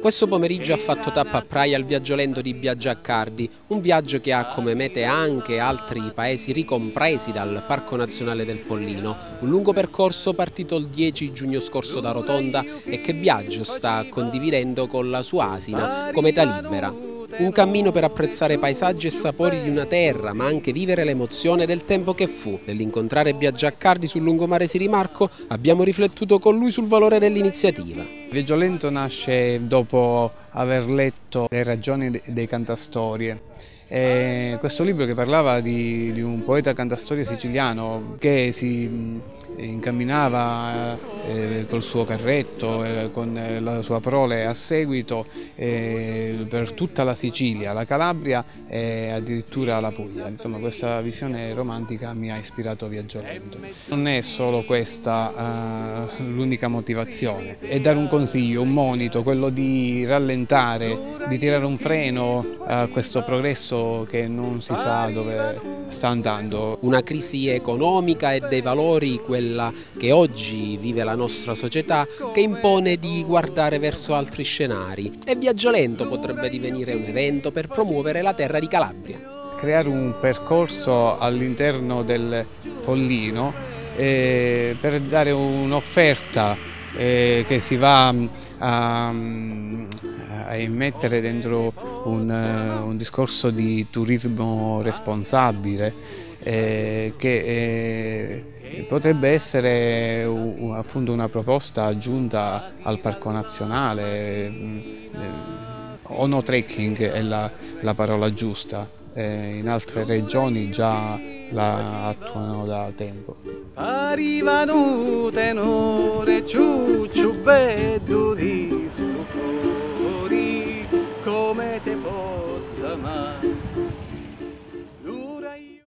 Questo pomeriggio ha fatto tappa a Praia il viaggio lento di Biagio Accardi, un viaggio che ha come mete anche altri paesi ricompresi dal Parco Nazionale del Pollino, un lungo percorso partito il 10 giugno scorso da Rotonda e che Biagio sta condividendo con la sua asina come età libera. Un cammino per apprezzare paesaggi e sapori di una terra, ma anche vivere l'emozione del tempo che fu. Nell'incontrare Biaggiaccardi sul lungomare Sirimarco abbiamo riflettuto con lui sul valore dell'iniziativa. Viaggio Lento nasce dopo aver letto Le ragioni dei cantastorie. E questo libro che parlava di, di un poeta cantastorie siciliano che si incamminava eh, col suo carretto, eh, con la sua prole a seguito eh, per tutta la Sicilia, la Calabria e addirittura la Puglia. Insomma questa visione romantica mi ha ispirato Viaggio Lento. Non è solo questa eh, l'unica motivazione, è dare un consiglio, un monito, quello di rallentare, di tirare un freno a questo progresso che non si sa dove sta andando. Una crisi economica e dei valori, quella che oggi vive la nostra società, che impone di guardare verso altri scenari e Viaggio Lento potrebbe divenire un evento per promuovere la terra di Calabria. Creare un percorso all'interno del Pollino eh, per dare un'offerta eh, che si va a, a immettere dentro un, un, discorso di turismo responsabile eh, che eh, potrebbe essere un, appunto una proposta aggiunta al Parco Nazionale, eh, ono trekking è la, la parola giusta, eh, in altre regioni già la attuano da tempo. Arrivano tenore ciucciu bello di fuori come te possa mai